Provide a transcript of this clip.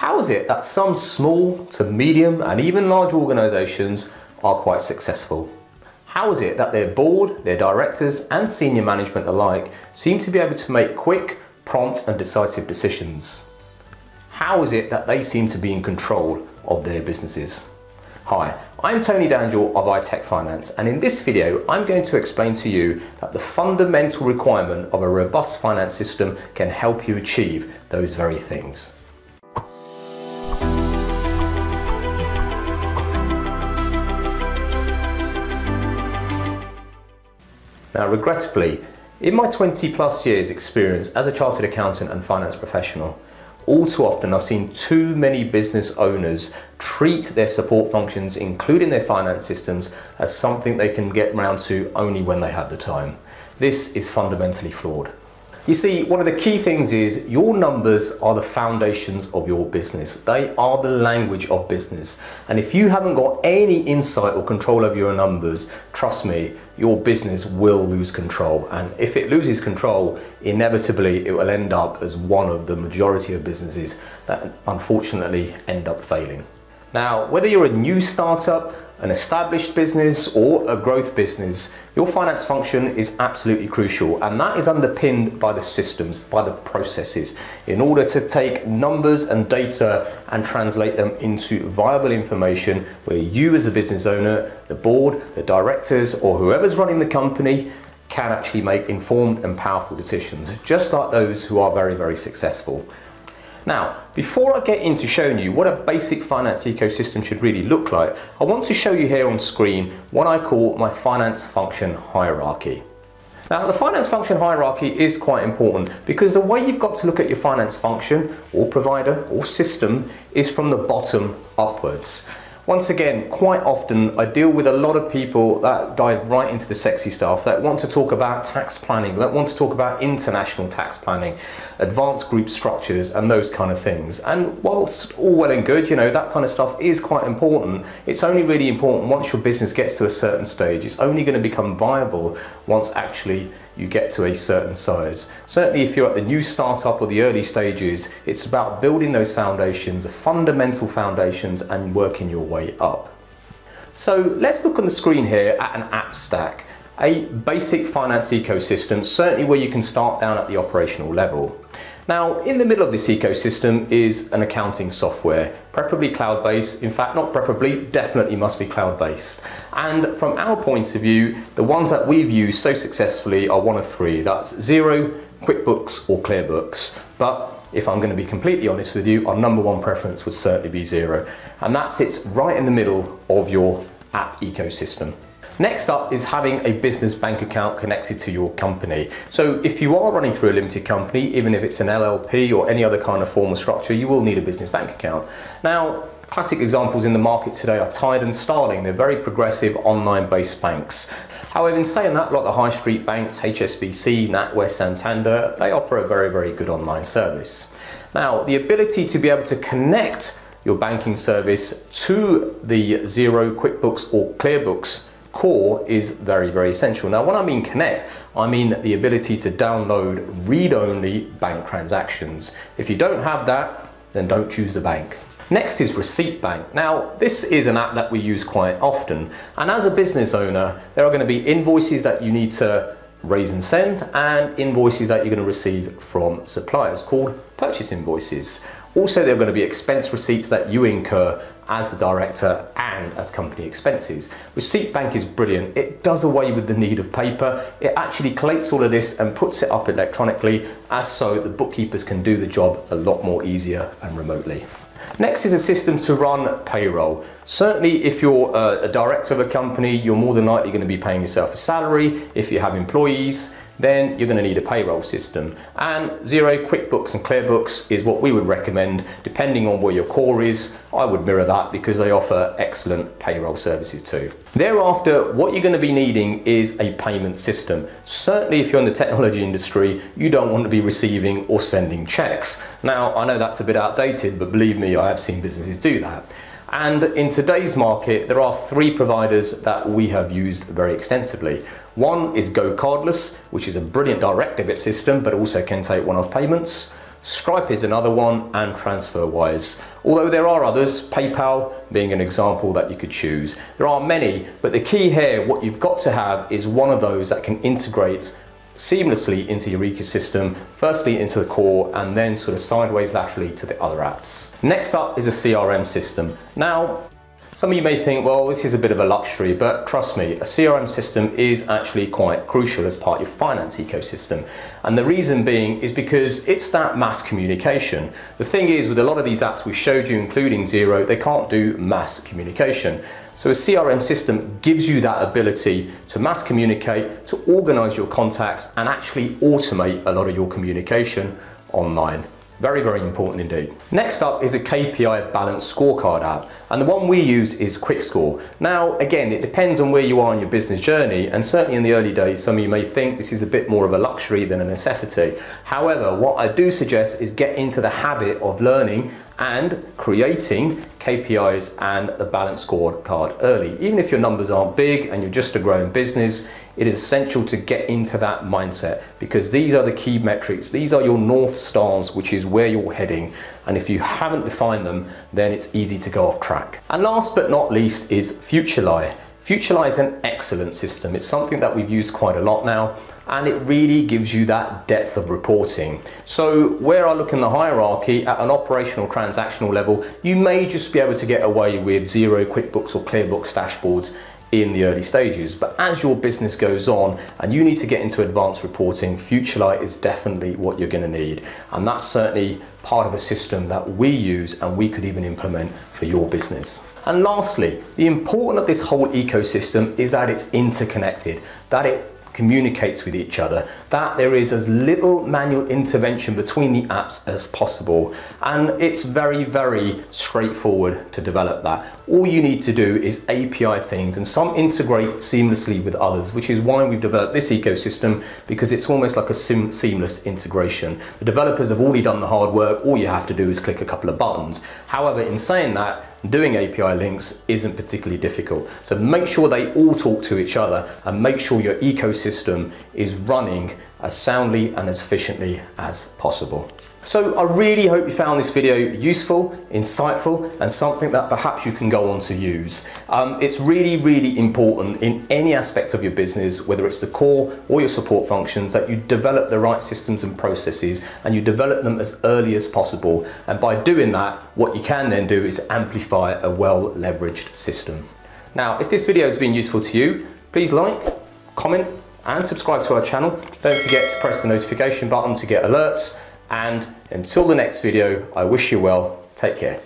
How is it that some small to medium and even large organisations are quite successful? How is it that their board, their directors and senior management alike seem to be able to make quick, prompt and decisive decisions? How is it that they seem to be in control of their businesses? Hi, I'm Tony Dangel of iTech Finance and in this video I'm going to explain to you that the fundamental requirement of a robust finance system can help you achieve those very things. Now, regrettably, in my 20 plus years experience as a chartered accountant and finance professional, all too often I've seen too many business owners treat their support functions, including their finance systems, as something they can get round to only when they have the time. This is fundamentally flawed. You see, one of the key things is your numbers are the foundations of your business. They are the language of business. And if you haven't got any insight or control over your numbers, trust me, your business will lose control. And if it loses control, inevitably it will end up as one of the majority of businesses that unfortunately end up failing. Now, whether you're a new startup, an established business or a growth business, your finance function is absolutely crucial and that is underpinned by the systems, by the processes in order to take numbers and data and translate them into viable information where you as a business owner, the board, the directors or whoever's running the company can actually make informed and powerful decisions, just like those who are very, very successful. Now, before I get into showing you what a basic finance ecosystem should really look like, I want to show you here on screen what I call my finance function hierarchy. Now the finance function hierarchy is quite important because the way you've got to look at your finance function or provider or system is from the bottom upwards. Once again, quite often I deal with a lot of people that dive right into the sexy stuff that want to talk about tax planning, that want to talk about international tax planning, advanced group structures and those kind of things. And whilst all well and good, you know, that kind of stuff is quite important, it's only really important once your business gets to a certain stage. It's only going to become viable once actually you get to a certain size. Certainly if you're at the new startup or the early stages, it's about building those foundations, fundamental foundations and working your way up. So let's look on the screen here at an app stack, a basic finance ecosystem, certainly where you can start down at the operational level. Now, in the middle of this ecosystem is an accounting software, preferably cloud-based. In fact, not preferably, definitely must be cloud-based. And from our point of view, the ones that we've used so successfully are one of three. That's Xero, QuickBooks or ClearBooks. But if I'm going to be completely honest with you, our number one preference would certainly be Xero. And that sits right in the middle of your app ecosystem. Next up is having a business bank account connected to your company. So if you are running through a limited company, even if it's an LLP or any other kind of form of structure, you will need a business bank account. Now, classic examples in the market today are Tide and Starling. They're very progressive online-based banks. However, in saying that, a like the high street banks, HSBC, NatWest, Santander, they offer a very, very good online service. Now, the ability to be able to connect your banking service to the Xero, QuickBooks or ClearBooks core is very, very essential. Now, when I mean connect, I mean the ability to download read-only bank transactions. If you don't have that, then don't choose the bank. Next is Receipt Bank. Now, this is an app that we use quite often. And as a business owner, there are going to be invoices that you need to raise and send and invoices that you're going to receive from suppliers called purchase invoices. Also, there are going to be expense receipts that you incur as the director and as company expenses. Receipt Bank is brilliant. It does away with the need of paper. It actually collates all of this and puts it up electronically as so the bookkeepers can do the job a lot more easier and remotely. Next is a system to run payroll. Certainly if you're uh, a director of a company, you're more than likely going to be paying yourself a salary. If you have employees, then you're going to need a payroll system. And Xero, QuickBooks and ClearBooks is what we would recommend depending on where your core is. I would mirror that because they offer excellent payroll services too. Thereafter, what you're going to be needing is a payment system. Certainly if you're in the technology industry, you don't want to be receiving or sending checks. Now, I know that's a bit outdated, but believe me, I have seen businesses do that. And in today's market, there are three providers that we have used very extensively. One is GoCardless, which is a brilliant direct debit system, but also can take one-off payments. Stripe is another one, and TransferWise. Although there are others, PayPal being an example that you could choose. There are many, but the key here, what you've got to have is one of those that can integrate seamlessly into your ecosystem, firstly into the core and then sort of sideways laterally to the other apps. Next up is a CRM system. Now, some of you may think, well, this is a bit of a luxury, but trust me, a CRM system is actually quite crucial as part of your finance ecosystem. And the reason being is because it's that mass communication. The thing is, with a lot of these apps we showed you, including Xero, they can't do mass communication. So a CRM system gives you that ability to mass communicate, to organize your contacts, and actually automate a lot of your communication online. Very, very important indeed. Next up is a KPI balanced scorecard app. And the one we use is QuickScore. Now, again, it depends on where you are in your business journey. And certainly in the early days, some of you may think this is a bit more of a luxury than a necessity. However, what I do suggest is get into the habit of learning and creating KPIs and the balance scorecard early. Even if your numbers aren't big and you're just a growing business, it is essential to get into that mindset because these are the key metrics. These are your North Stars, which is where you're heading. And if you haven't defined them, then it's easy to go off track. And last but not least is Futrli. Futrli is an excellent system. It's something that we've used quite a lot now and it really gives you that depth of reporting. So where I look in the hierarchy at an operational transactional level, you may just be able to get away with Xero QuickBooks or ClearBooks dashboards in the early stages. But as your business goes on and you need to get into advanced reporting, Futrli is definitely what you're going to need. And that's certainly part of a system that we use and we could even implement for your business. And lastly, the importance of this whole ecosystem is that it's interconnected, that it communicates with each other, that there is as little manual intervention between the apps as possible. And it's very, very straightforward to develop that. All you need to do is API things and some integrate seamlessly with others, which is why we've developed this ecosystem because it's almost like a seamless integration. The developers have already done the hard work. All you have to do is click a couple of buttons. However, in saying that, doing API links isn't particularly difficult. So make sure they all talk to each other and make sure your ecosystem is running as soundly and as efficiently as possible. So I really hope you found this video useful, insightful, and something that perhaps you can go on to use. Um, it's really, really important in any aspect of your business, whether it's the core or your support functions, that you develop the right systems and processes and you develop them as early as possible. And by doing that, what you can then do is amplify a well-leveraged system. Now, if this video has been useful to you, please like, comment, and subscribe to our channel. Don't forget to press the notification button to get alerts and until the next video, I wish you well. Take care.